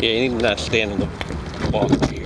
Yeah, you need to not stand in the box.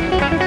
Thank you.